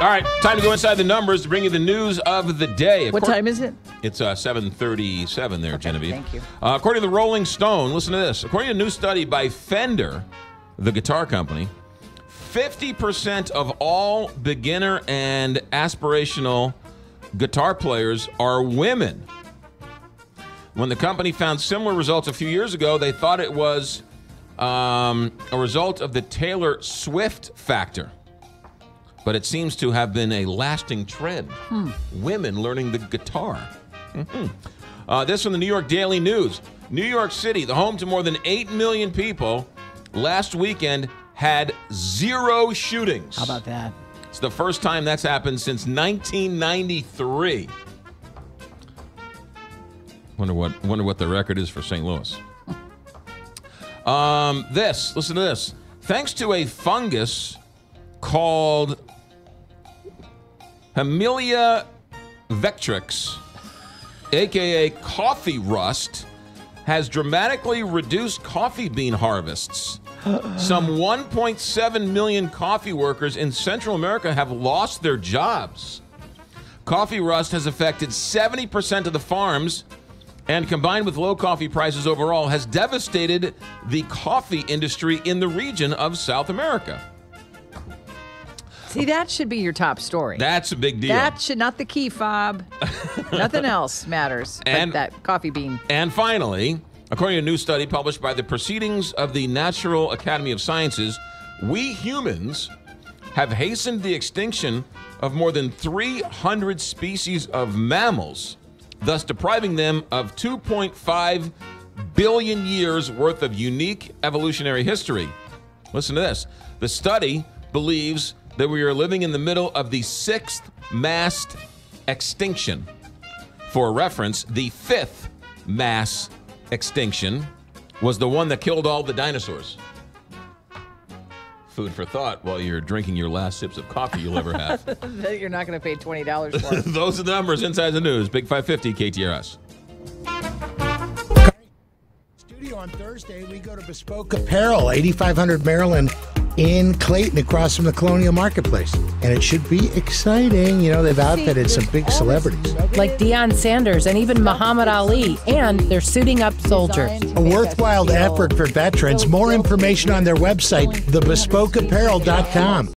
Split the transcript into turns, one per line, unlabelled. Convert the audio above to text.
All right, time to go inside the numbers to bring you the news of the day.
What time is it?
It's uh, 7:37 there, Genevieve.
thank you.
Uh, according to the Rolling Stone, listen to this. According to a new study by Fender, the guitar company, 50% of all beginner and aspirational guitar players are women. When the company found similar results a few years ago, they thought it was um, a result of the Taylor Swift factor. But it seems to have been a lasting trend. Women learning the guitar. Mhm. Uh, this from the New York Daily News. New York City, the home to more than 8 million people, last weekend had zero shootings.
How about that?
It's the first time that's happened since 1993. Wonder what wonder what the record is for St. Louis. Um, this, listen to this. Thanks to a fungus called Hemileia vastatrix, aka coffee rust, has dramatically reduced coffee bean harvests. Some 1.7 million coffee workers in Central America have lost their jobs. Coffee rust has affected 70% of the farms and combined with low coffee prices overall has devastated the coffee industry in the region of South America.
See, that should be your top story.
That's a big deal.
That should not the key fob. Nothing else matters. but
And-
that coffee bean.
And finally, according to a new study published by the Proceedings of the National Academy of Sciences, we humans have hastened the extinction of more than 300 species of mammals, thus depriving them of 2.5 billion years worth of unique evolutionary history. Listen to this. The study believes that we are living in the middle of the sixth mass extinction. For reference, the fifth mass extinction was the one that killed all the dinosaurs. Food for thought while you're drinking your last sips of coffee you'll ever have.
That you're not going to pay $20 for.
Those are the numbers inside the news. Big 550 KTRS.
Studio on Thursday, we go to Bespoke Apparel, 8500 Maryland in Clayton, across from the Colonial Marketplace. And it should be exciting. You know, they've outfitted some big celebrities.
like Deion Sanders and even Muhammad Ali, and they're suiting up soldiers.
A worthwhile effort for veterans. More information on their website, thebespokeapparel.com.